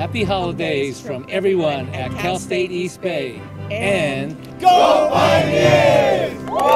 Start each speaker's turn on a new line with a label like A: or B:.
A: Happy holidays from everyone at Cal State East Bay. And
B: Go Pioneers!